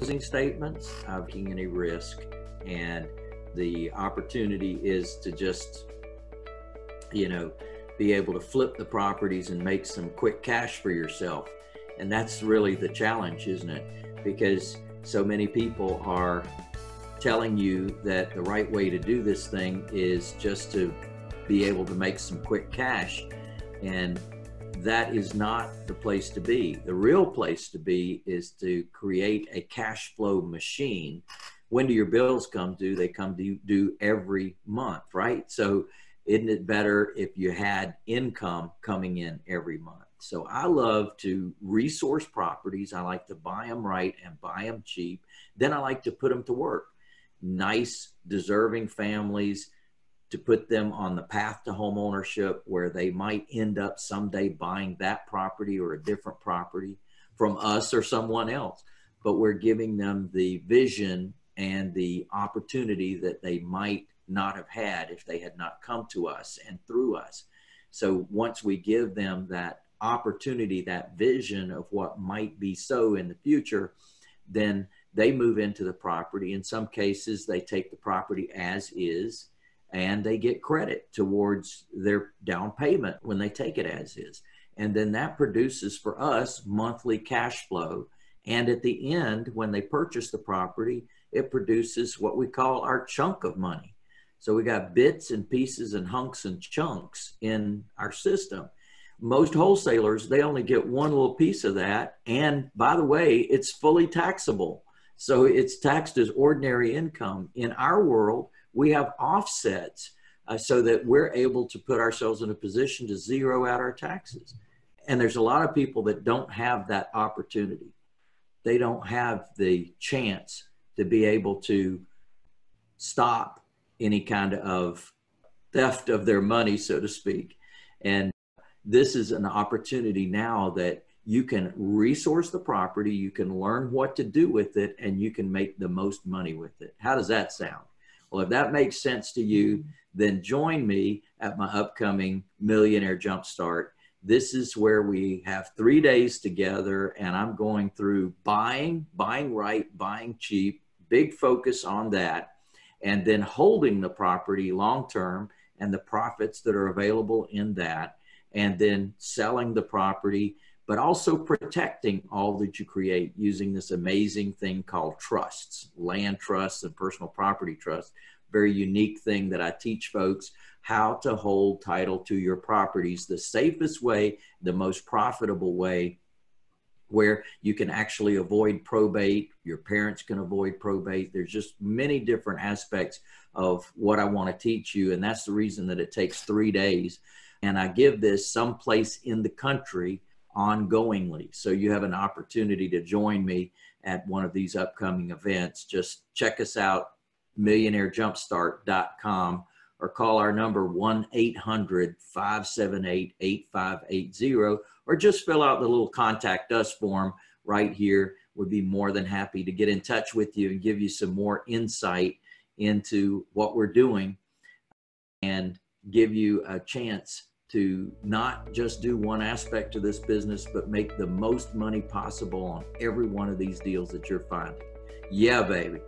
closing statements of taking any risk and the opportunity is to just you know be able to flip the properties and make some quick cash for yourself. And that's really the challenge isn't it? Because so many people are telling you that the right way to do this thing is just to be able to make some quick cash. And that is not the place to be. The real place to be is to create a cash flow machine. When do your bills come due? They come due, every month, right? So, isn't it better if you had income coming in every month? So, I love to resource properties. I like to buy them right and buy them cheap. Then I like to put them to work. Nice, deserving families to put them on the path to home ownership where they might end up someday buying that property or a different property from us or someone else. But we're giving them the vision and the opportunity that they might not have had if they had not come to us and through us. So once we give them that opportunity, that vision of what might be so in the future, then they move into the property. In some cases, they take the property as is and they get credit towards their down payment when they take it as is. And then that produces for us monthly cash flow. And at the end, when they purchase the property, it produces what we call our chunk of money. So we got bits and pieces and hunks and chunks in our system. Most wholesalers, they only get one little piece of that. And by the way, it's fully taxable. So it's taxed as ordinary income. In our world, we have offsets uh, so that we're able to put ourselves in a position to zero out our taxes. And there's a lot of people that don't have that opportunity. They don't have the chance to be able to stop any kind of theft of their money, so to speak. And this is an opportunity now that you can resource the property, you can learn what to do with it, and you can make the most money with it. How does that sound? Well, if that makes sense to you, mm-hmm. then join me at my upcoming Millionaire Jumpstart. This is where we have three days together, and I'm going through buying, buying right, buying cheap, big focus on that, and then holding the property long term and the profits that are available in that, and then selling the property but also protecting all that you create using this amazing thing called trusts, land trusts and personal property trusts. Very unique thing that I teach folks how to hold title to your properties the safest way, the most profitable way where you can actually avoid probate. Your parents can avoid probate. There's just many different aspects of what I want to teach you. And that's the reason that it takes three days. And I give this someplace in the country ongoingly. So you have an opportunity to join me at one of these upcoming events. Just check us out, millionairejumpstart.com, or call our number 1 800 578 8580, or just fill out the little contact us form right here. We'd be more than happy to get in touch with you and give you some more insight into what we're doing and give you a chance to not just do one aspect of this business, but make the most money possible on every one of these deals that you're finding. Yeah, baby.